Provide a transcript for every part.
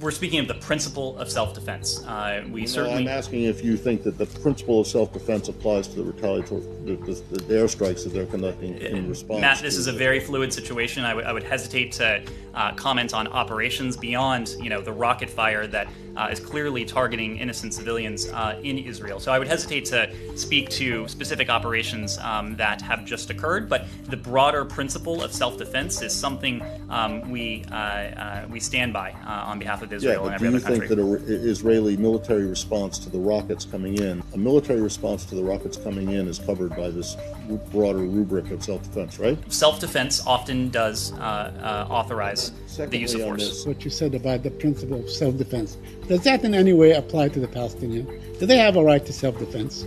we're speaking of the principle of self-defense. Uh, we No, certainly. I'm asking if you think that the principle of self-defense applies to the retaliatory, the, the, the airstrikes that they're conducting in response. Matt, this is a very fluid situation. I would- would hesitate to uh, comment on operations beyond, you know, the rocket fire that uh, is clearly targeting innocent civilians uh, in Israel. So I would hesitate to speak to specific operations um, that have just occurred. But the broader principle of self-defense is something um, we uh, uh, we stand by uh, on behalf of Yeah, Israel and but every do you other country. think that an Israeli military response to the rockets coming in, a military response to the rockets coming in is covered by this broader rubric of self-defense, right? Self-defense often does uh, uh, authorize the use of Secondly, force. this- what you said about the principle of self-defense. Does that in any way apply to the Palestinians? Do they have a right to self-defense?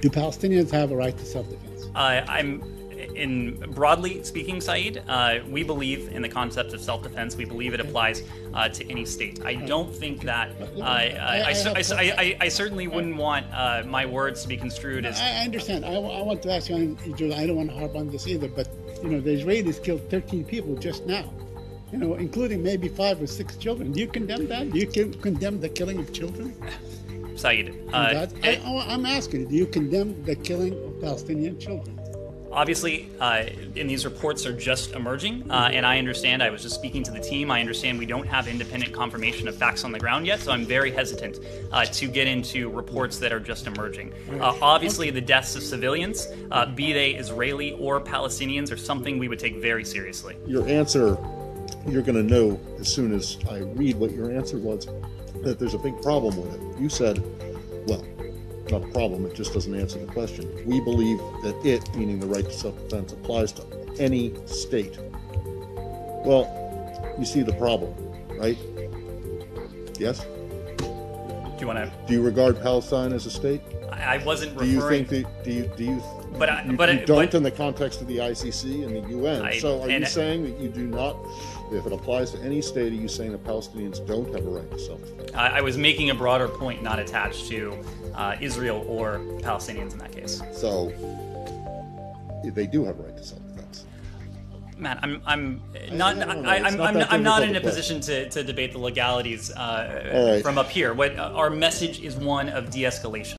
Do Palestinians have a right to self-defense? Uh, I'm in broadly speaking, Saeed. Uh, we believe in the concept of self-defense. We believe it applies uh, to any state. I don't think that. Uh, I, I, I, I, I- I certainly wouldn't want uh, my words to be construed as. I understand. I, I want to ask you, I don't want to harp on this either, but you know, the Israelis killed 13 people just now, you know, including maybe five or six children. Do you condemn that? Do you con- condemn the killing of children? Saeed, uh, I, I'm asking do you condemn the killing of Palestinian children? Obviously, uh, and these reports are just emerging, uh, and I understand. I was just speaking to the team. I understand we don't have independent confirmation of facts on the ground yet, so I'm very hesitant uh, to get into reports that are just emerging. Uh, obviously, the deaths of civilians, uh, be they Israeli or Palestinians, are something we would take very seriously. Your answer, you're going to know as soon as I read what your answer was, that there's a big problem with it. You said, well, not a problem, it just doesn't answer the question. We believe that it, meaning the right to self-defense, applies to any state. Well, you see the problem, right? Yes? Do you want to? Do you regard Palestine as a state? I I wasn't referring. Do you think that, do you, do you, But I- you, but you I- don't but- in the context of the ICC and the UN? I- so are you and- saying that you do not, if it applies to any state, are you saying that Palestinians don't have a right to self-defense? I I was making a broader point, not attached to uh, Israel or Palestinians in that case. So they do have a right to self-defense. Matt, I'm I'm not no, no, no, I, it's I'm I'm, I'm not in a position to, to debate the legalities uh, right. from up here. What uh, our message is one of de-escalation.